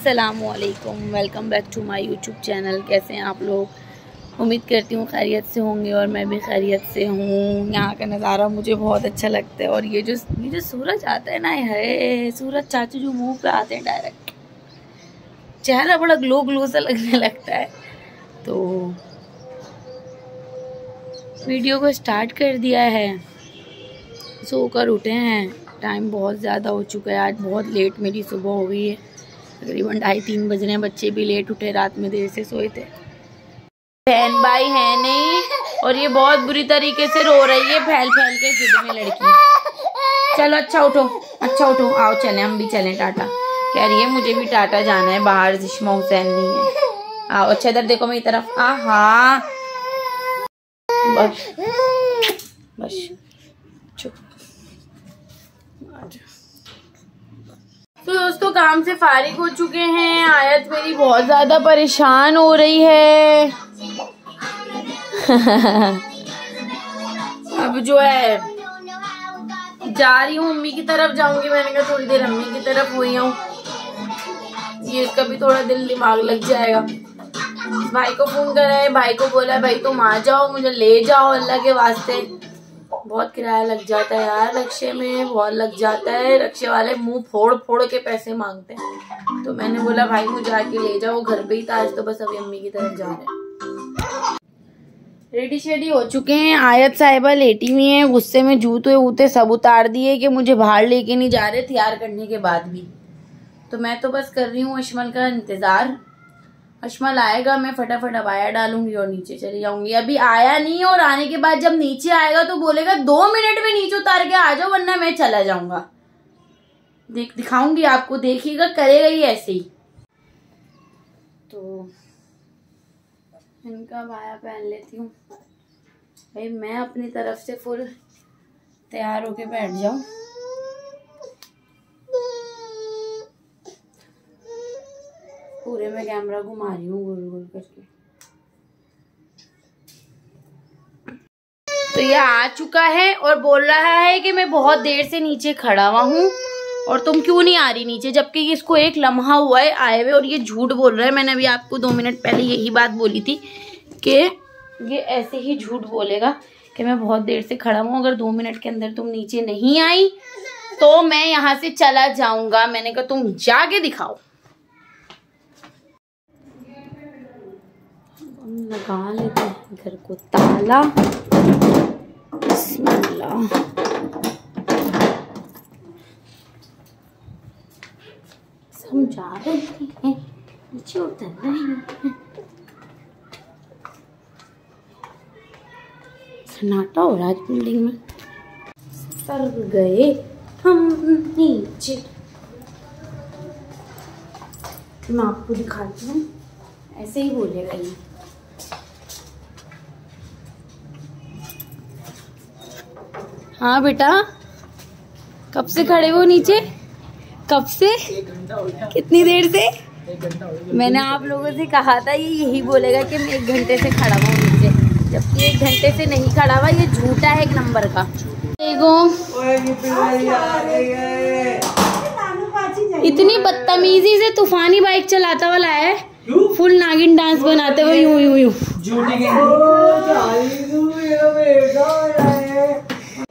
असलकुम welcome back to my YouTube channel कैसे हैं आप लोग? उम्मीद करती हूँ खैरियत से होंगे और मैं भी खैरियत से हूँ। यहाँ का नज़ारा मुझे बहुत अच्छा लगता है और ये जो ये जो सूरज आता है ना है, सूरज चाचू जो मुँह पे आते हैं डायरेक्ट चेहरा बड़ा ग्लो ग्लो सा लगने लगता है। तो वीडियो को स्टार्ट कर दिया है। सोकर उठे हैं। टाइम बहुत ज़्यादा हो चुका है। आज बहुत लेट मेरी सुबह हो गई है। तकरीबन ढाई तीन बज रहे हैं। बच्चे भी लेट उठे, रात में देर से सोए थे। बहन भाई है नहीं, और ये बहुत बुरी तरीके से रो रही है फैल फैल के जिद में लड़की। चलो अच्छा उठो अच्छा उठो। आओ, चले, हम भी चलें टाटा। कह रही है, मुझे भी टाटा जाना है, बाहर जिश्मा हुसैन नहीं है। आओ अच्छा इधर देखो मेरी तरफ़। आ हाँ बस बस। तो दोस्तों काम से फारिग हो चुके हैं। आयत मेरी बहुत ज़्यादा परेशान हो रही है। अब जो है, जा रही हूँ अम्मी की तरफ़ जाऊँगी। मैंने कहा थोड़ी देर अम्मी की तरफ़ हुई हूँ। ये इसका भी थोड़ा दिल दिमाग लग जाएगा। भाई को फ़ोन करा है, भाई को बोला है भाई तुम आ जाओ, मुझे ले जाओ अल्लाह के वास्ते। बहुत किराया लग जाता है यार रक्शे में, बहुत लग जाता है। रक्शे वाले मुँह फोड़ फोड़ के पैसे मांगते हैं। तो मैंने बोला, भाई, मुझे आके ले जाओ घर पे ही था, आज तो बस अभी अम्मी की तरफ़ जा रहे हैं। रेडी शेडी हो चुके हैं। आयत साहिबा लेटी हुई है। गुस्से में जूते वूते सब उतार दिए कि मुझे बाहर लेके नहीं जा रहे, तैयार करने के बाद भी। तो मैं तो बस कर रही हूँ अशमल का इंतज़ार। अशमल आएगा मैं फटाफट अबाया डालूँगी और नीचे चली जाऊँगी। अभी आया नहीं और आने के बाद जब नीचे आएगा तो बोलेगा, दो मिनट में नीचे उतार के आ जाओ, वरना मैं चला जाऊँगा। देख, दिखाऊँगी आपको, देखिएगा, करेगा ही ऐसे ही। तो इनका बाया पहन लेती हूँ। भाई, मैं अपनी तरफ़ से फुल तैयार होके बैठ जाऊँ। पूरे में कैमरा घुमा रही हूँ गोल गोल करके। तो ये आ चुका है और बोल रहा है कि मैं बहुत देर से नीचे खड़ा हुआ हूँ और तुम क्यों नहीं आ रही नीचे? जबकि इसको एक लम्हा हुआ है, आए हुए और ये झूठ बोल रहा है। मैंने अभी आपको दो मिनट पहले यही बात बोली थी कि ये ऐसे ही झूठ बोलेगा कि मैं बहुत देर से खड़ा हूँ। अगर दो मिनट के अंदर तुम नीचे नहीं आई तो मैं यहाँ से चला जाऊँगा। मैंने कहा, तुम जाके दिखाओ। लगा लेते हैं। घर को ताला। समझा रहे हैं। नीचे उतर रहे हैं। सन्नाटा हो रहा है बिल्डिंग में। उतर गए हम नीचे। मैं आपको दिखाती हूँ। ऐसे ही बोलेगा ये। हाँ बेटा। कब से खड़े हो नीचे? कब से? कितनी देर से? मैंने आप लोगों से कहा था ये यही बोलेगा कि मैं एक घंटे से खड़ा हुआ नीचे जबकि एक घंटे से नहीं खड़ा हुआ ये झूठा है एक नंबर का। इतनी बदतमीजी से तूफानी बाइक चलाता वाला है। फुल नागिन डांस बनाते हुए यूँ यूँ यूँ।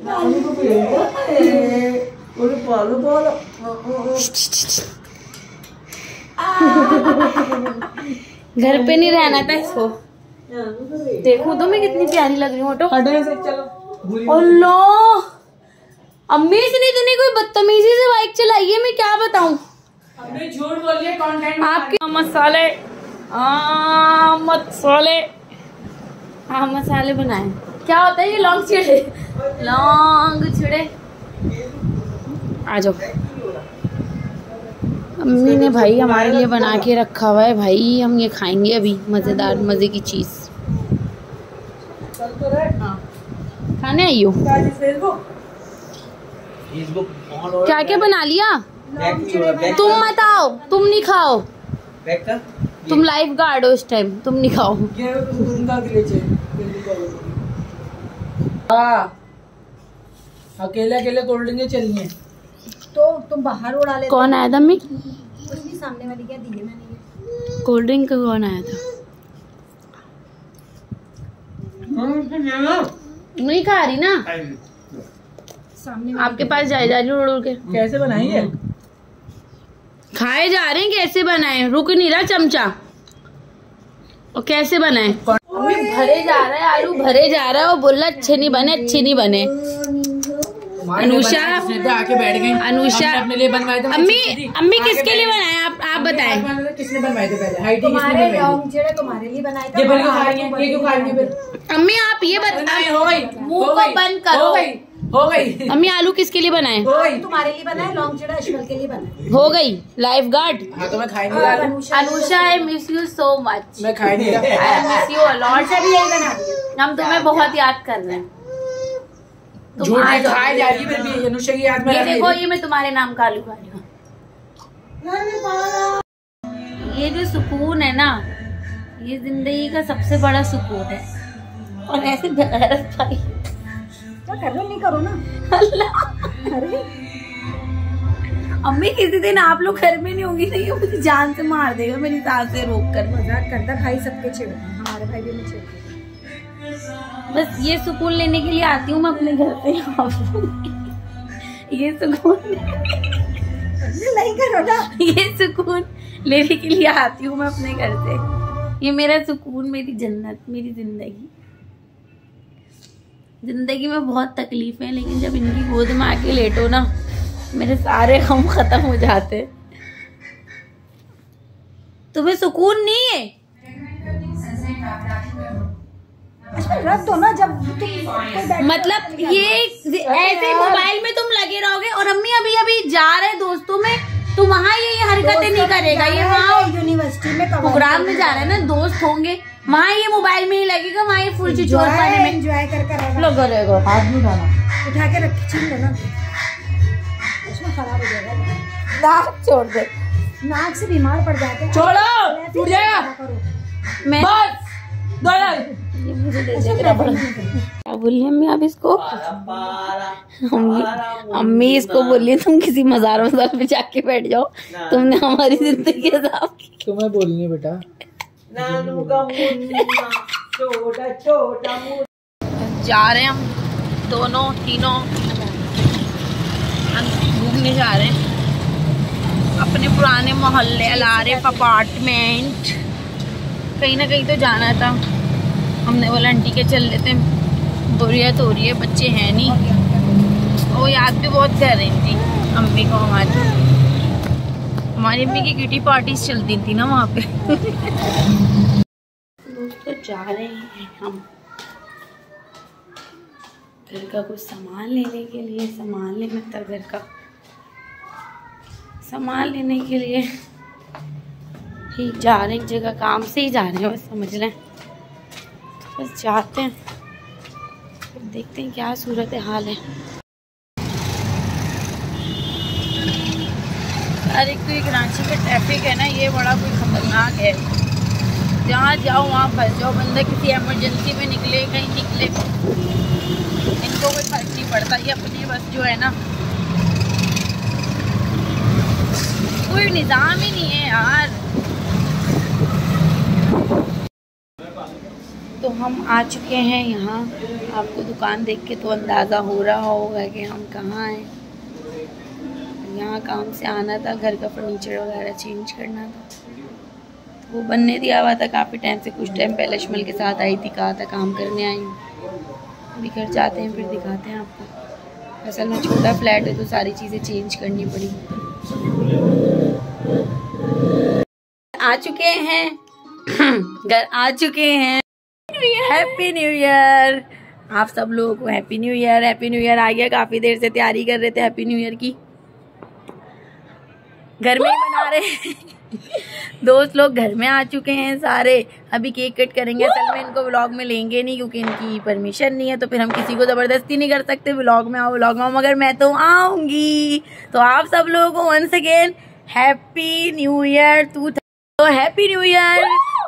घर पे नहीं रहना था इसको। देखो तो मैं कितनी प्यारी लग रही हूँ ऑटो। अल्लाह! अम्मी इसने इतनी कोई बदतमीजी से बाइक चलाई है मैं क्या बताऊँ? झूठ बोलिए कंटेंट आपके मसाले। आ, मसाले। हाँ मसाले बनाए। क्या होता है ये लौंग छिड़े? लौंग छिड़े। आ जाओ अम्मी ने भाई हमारे लिए बना के रखा हुआ है भाई हम ये खाएँगे अभी मज़ेदार मज़े की चीज़। खाने आई हो? क्या क्या बना लिया? तुम मत आओ तुम नहीं खाओ। तुम लाइफ गार्ड हो इस टाइम तुम नहीं खाओ। अकेले अकेले कोल्ड ड्रिंक चलिए तो तुम बाहर उड़ा ले कौन आया था मम्मी सामने वाली क्या दी है मैंने कोल्ड ड्रिंक कौन आया था? नहीं खा रही ना? सामने आपके पास जाए जा रही उड़ उड़ के। कैसे बनाई है? खाए जा रहे हैं कैसे बनाए? रुक नहीं रहा चमचा। और कैसे बनाए? भरे जा रहा है आलू भरे जा रहा है और बोल रहा अच्छे नहीं बने अच्छे नहीं बने। अनुषा आके बैठ गई। अनुषा अपने लिए बनवाए थे अम्मी अम्मी किसके लिए बनाए? आप आप बताएँ। किसने बनवाए थे पहले? हाइटी तुम्हारे लॉन्ग जेड़े तुम्हारे लिए बनाए थे ये क्यों खा रही है ये क्यों खा रही है अम्मी आप ये बताए हो गई मुँह को बंद करो। हो गई। अम्मी आलू किसके लिए बनाए? हो गई। तुम्हारे लिए बनाए लॉन्ग जेड़ा अश्वल के लिए बनाए। हो गई। लाइफ गार्ड हाँ तो मैं खाई नहीं। Anusha I miss you so much मैं खाई नहीं। आई मिस यू अलॉट भी यही बना हम तुम्हें बहुत याद कर रहे हैं। झूठ आ खाए जा रही फिर भी। अनुषा की याद में ये देखो ये मैं तुम्हारे नाम का आलू खा रही हूँ। ये जो सुकून है ना ये ज़िंदगी का सबसे बड़ा सुकून है। और ऐसे भाई। क्या कर रहे नहीं करो ना। अल्लाह। अरे अम्मी किसी दिन आप लोग घर में नहीं होंगी ना ये मुझे जान से मार देगा मेरी साँसें रोक कर। मज़ाक करता भाई सबके छेड़ हमारे भाई भी नहीं छेड़ते बस ये सुकून लेने के लिए आती हूँ मैं अपने घर पे। ये सुकून नहीं करो ना। ये सुकून लेने के लिए आती हूँ मैं अपने घर से। ये मेरा सुकून मेरी जन्नत मेरी ज़िंदगी। ज़िंदगी में बहुत तकलीफ़ है लेकिन जब इनकी गोद में आके लेटो ना मेरे सारे गम खत्म हो जाते। तुम्हें सुकून नहीं है? अच्छा रख दो ना जब तुम मतलब ये ऐसे मोबाइल में तुम लगे रहोगे और अम्मी अभी अभी जा रहे दोस्तों में तो वहाँ ये ये हरकतें नहीं करेगा ये वहाँ यूनिवर्सिटी में प्रोग्राम में जा रहे हैं ना दोस्त होंगे। वहाँ ये मोबाइल में ही लगेगा वहाँ ये फुल चिचोर पाने में। एंजॉय कर कर। लो करेगा हाथ नहीं उठाना। उठा के रख छीन ना उसमें खराब हो जाएगा। नाक छोड़ दे। नाक से बीमार पड़ जाते हैं। छोड़ो टूट जाएगा। मैं बस। दो ये मुझे दे दे मेरा बड़ा। क्या बोली अम्मी आप इसको? अम्मी अम्मी इसको बोलिए तुम किसी मजार मजार पे जाके बैठ जाओ। तुमने हमारी ज़िंदगी तुम्हें बोलनी बेटा? जा रहे हैं हम दोनों तीनों। हम घूमने जा रहे हैं। अपने पुराने मोहल्ले अलारिफ अपार्टमेंट। कहीं ना कहीं तो जाना था। हमने बोला आंटी के चल लेते हैं। बोरियत हो रही है बच्चे हैं नहीं। वो याद भी बहुत कर रही थी अम्मी को हमारी। हमारी अम्मी की किटी पार्टीज़ चलती थी ना वहाँ पे। दोस्तों जा रहे हैं हम। घर का कुछ सामान लेने के लिए, सामान लेना था घर का। सामान लेने के लिए ही जा रहे हैं जगह काम से ही जा रहे हैं, बस समझ लें बस जाते हैं। देखते हैं क्या सूरत हाल है। अरे एक तो एक रांची का ट्रैफ़िक है ना, ये बड़ा कोई खतरनाक है। जहाँ जाओ, वहाँ फंस जाओ। बंदा किसी एमरजेंसी में निकले, कहीं निकले। इनको कोई फ़र्क नहीं पड़ता। ये अपनी बस जो है ना, कोई निज़ाम ही नहीं है यार। तो हम आ चुके हैं यहाँ। आपको दुकान देख के तो अंदाज़ा हो रहा होगा कि हम कहाँ हैं। यहाँ काम से आना था, घर का फर्नीचर वगैरह चेंज करना था। तो वो बनने दिया हुआ था काफ़ी टाइम से, कुछ टाइम पहले अशमल के साथ आई थी, कहा था काम करने आई हूँ। अभी घर जाते हैं, फिर दिखाते हैं आपको। असल में छोटा फ्लैट है तो सारी चीज़ें चेंज करनी पड़ी। आ चुके हैं। घर आ चुके हैं। हैप्पी न्यू ईयर आप सब लोगों को happy new year happy new year आ गया, काफ़ी देर से तैयारी कर रहे थे हैप्पी न्यू ईयर की। घर में ही बना रहे हैं। दोस्त लोग घर में आ चुके हैं सारे। अभी केक कट करेंगे। असल में इनको व्लॉग में लेंगे नहीं क्योंकि इनकी परमिशन नहीं है तो फिर हम किसी को ज़बरदस्ती नहीं कर सकते। व्लॉग में आओ व्लॉग में आओ मगर मैं तो आऊँगी। तो आप सब लोगों को once again happy new year too तो हैप्पी न्यू ईयर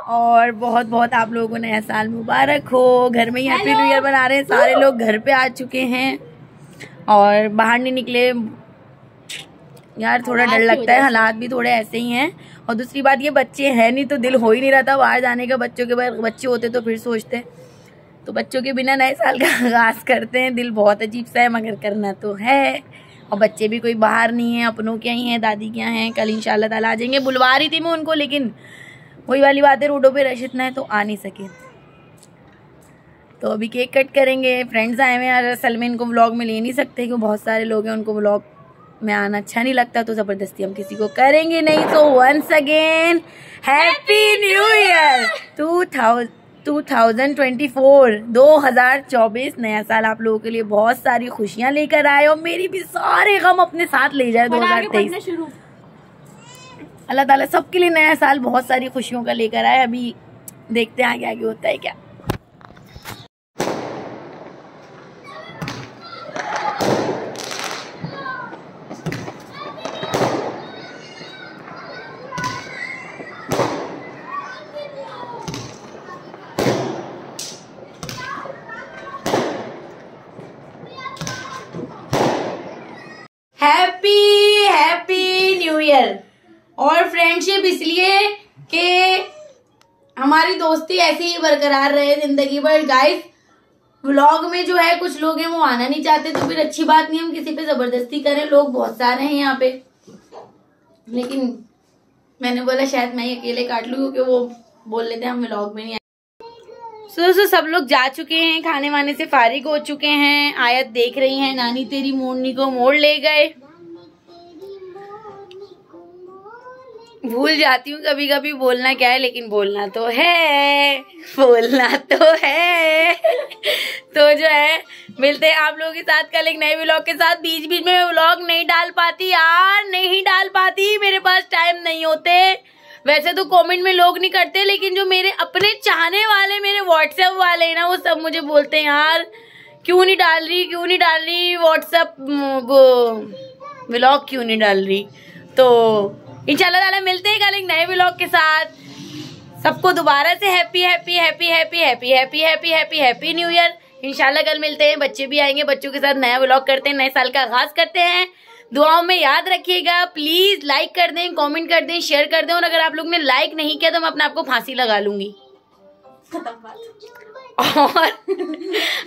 और बहुत बहुत आप लोगों को नया साल मुबारक हो। घर में ही हैप्पी न्यू ईयर बना रहे हैं। सारे लोग घर पे आ चुके हैं। और बाहर नहीं निकले। यार थोड़ा डर लगता है हालात भी थोड़े ऐसे ही हैं। और दूसरी बात ये बच्चे हैं नहीं तो दिल हो ही नहीं रहा था। बाहर जाने का बच्चों के बाद बच्चे होते तो फिर सोचते। तो बच्चों के बिना नए साल का आगाज़ करते हैं। दिल बहुत अजीब सा है मगर करना तो है। और बच्चे भी कोई बाहर नहीं है अपनों क्या ही हैं दादी क्या हैं। कल इंशाल्लाह ताला आ जाएँगे। बुलवा रही थी मैं उनको लेकिन वही वाली बात है रोडों पर रश इतना है तो आ नहीं सके। तो अभी केक कट करेंगे। फ्रेंड्स आए हुए हैं असल में इनको व्लॉग में ले नहीं सकते क्योंकि बहुत सारे लोग हैं उनको व्लॉग में आना अच्छा नहीं लगता तो ज़बरदस्ती हम किसी को करेंगे नहीं। तो once again happy new year two thousand 2024 2024 नया साल आप लोगों के लिए बहुत सारी खुशियाँ लेकर आए और मेरी भी सारे गम अपने साथ ले जाए 2023 शुरू। अल्लाह ताला सबके लिए नया साल बहुत सारी खुशियों का लेकर आए। अभी देखते हैं आगे आगे होता है क्या हैप्पी हैप्पी न्यू ईयर और फ्रेंडशिप इसलिए कि हमारी दोस्ती ऐसे ही बरकरार रहे ज़िंदगी भर। गाइस व्लॉग में जो है कुछ लोग हैं, वो आना नहीं चाहते तो फिर अच्छी बात नहीं, हम किसी पे ज़बरदस्ती करें। लोग बहुत सारे हैं यहाँ पे। लेकिन मैंने बोला, शायद मैं अकेले काट लूँ, क्योंकि वो बोल लेते हैं हम व्लॉग में नहीं सो सो सब लोग जा चुके हैं, खाने वाने से फारिग हो चुके हैं। आयत देख रही हैं, नानी तेरी मोड़नी को मोड़ ले गए। भूल जाती हूँ कभी कभी बोलना क्या है, लेकिन बोलना तो है। बोलना तो है। तो जो है, मिलते हैं आप लोगों के साथ कल एक नए व्लॉग के साथ। बीच बीच में व्लॉग नहीं डाल पाती यार, नहीं डाल पाती। मेरे पास टाइम नहीं होते। वैसे तो कमेंट में लोग नहीं करते, लेकिन जो मेरे अपने चाहने वाले, मेरे व्हाट्सएप वाले हैं ना, वो सब मुझे बोलते हैं, यार, क्यों नहीं डाल रही, क्यों नहीं डाल रही? व्हाट्सएप वो व्लॉग क्यों नहीं डाल रही? तो इंशाल्लाह मिलते हैं कल एक नए व्लॉग के साथ। सबको दोबारा से happy happy happy happy happy happy happy happy happy new year इंशाल्लाह कल मिलते हैं। बच्चे भी आएँगे, बच्चों के साथ नया व्लॉग करते हैं, नए साल का आगाज़ करते हैं। दुआओं में याद रखिएगा। प्लीज़ लाइक कर दें कमेंट कर दें शेयर कर दें। और अगर आप लोग ने लाइक नहीं किया तो मैं अपने आप को फांसी लगा लूँगी। और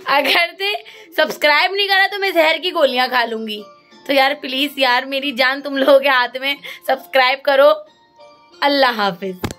अगर से सब्सक्राइब नहीं करा तो मैं जहर की गोलियाँ खा लूँगी। तो यार प्लीज़ यार, मेरी जान तुम लोगों के हाथ में सब्सक्राइब करो। अल्लाह हाफिज।